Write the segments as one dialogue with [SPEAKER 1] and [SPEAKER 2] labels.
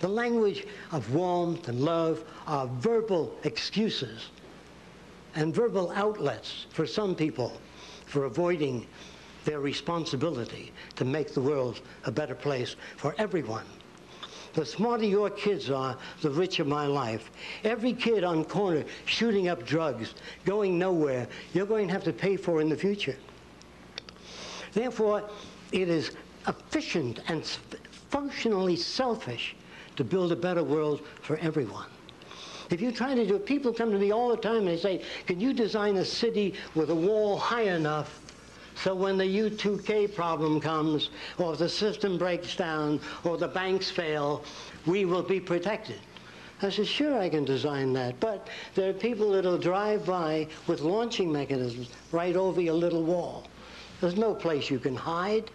[SPEAKER 1] The language of warmth and love are verbal excuses and verbal outlets for some people for avoiding their responsibility to make the world a better place for everyone. The smarter your kids are, the richer my life. Every kid on corner shooting up drugs, going nowhere, you're going to have to pay for in the future. Therefore, it is efficient and functionally selfish to build a better world for everyone. If you try to do it, people come to me all the time and they say, can you design a city with a wall high enough so when the Y2K problem comes, or the system breaks down, or the banks fail, we will be protected. I said, sure, I can design that. But there are people that'll drive by with launching mechanisms right over your little wall. There's no place you can hide.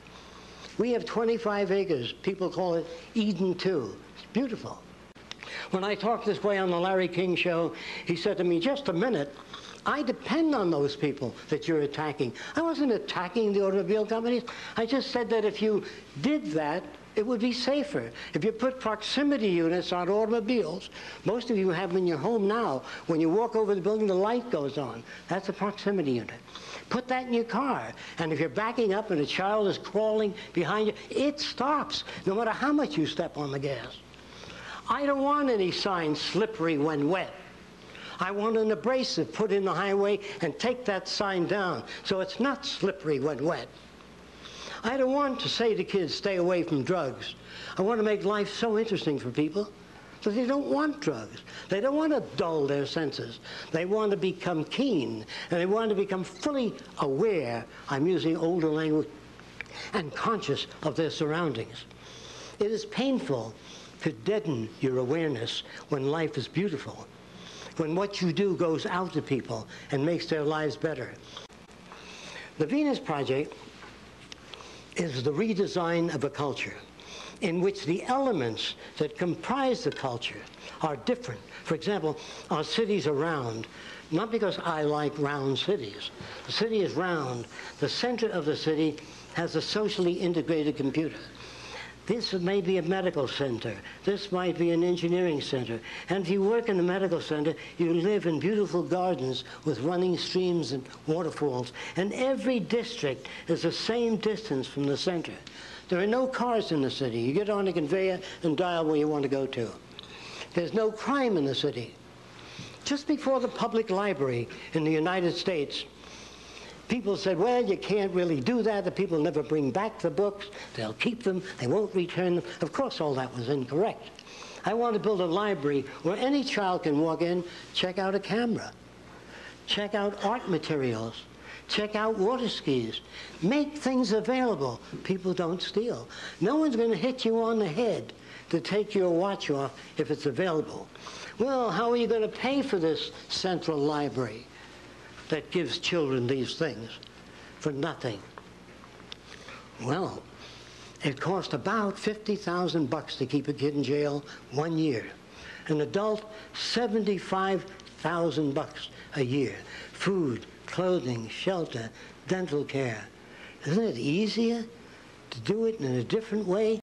[SPEAKER 1] We have 25 acres. People call it Eden 2. It's beautiful. When I talked this way on the Larry King show, he said to me, just a minute, I depend on those people that you're attacking. I wasn't attacking the automobile companies. I just said that if you did that, it would be safer. If you put proximity units on automobiles, most of you have them in your home now. When you walk over the building, the light goes on. That's a proximity unit. Put that in your car. And if you're backing up and a child is crawling behind you, it stops, no matter how much you step on the gas. I don't want any sign slippery when wet. I want an abrasive put in the highway and take that sign down so it's not slippery when wet. I don't want to say to kids, stay away from drugs. I want to make life so interesting for people that they don't want drugs. They don't want to dull their senses. They want to become keen and they want to become fully aware, I'm using older language, and conscious of their surroundings. It is painful to deaden your awareness when life is beautiful when what you do goes out to people and makes their lives better. The Venus Project is the redesign of a culture in which the elements that comprise the culture are different. For example, our cities are round, not because I like round cities. The city is round. The center of the city has a socially integrated computer. This may be a medical center. This might be an engineering center. And if you work in a medical center, you live in beautiful gardens with running streams and waterfalls. And every district is the same distance from the center. There are no cars in the city. You get on a conveyor and dial where you want to go to. There's no crime in the city. Just before the public library in the United States, people said, well, you can't really do that. The people never bring back the books. They'll keep them. They won't return them. Of course, all that was incorrect. I want to build a library where any child can walk in, check out a camera, check out art materials, check out water skis, make things available. People don't steal. No one's going to hit you on the head to take your watch off if it's available. Well, how are you going to pay for this central library? That gives children these things for nothing. Well, it cost about 50,000 bucks to keep a kid in jail one year. An adult, 75,000 bucks a year. Food, clothing, shelter, dental care. Isn't it easier to do it in a different way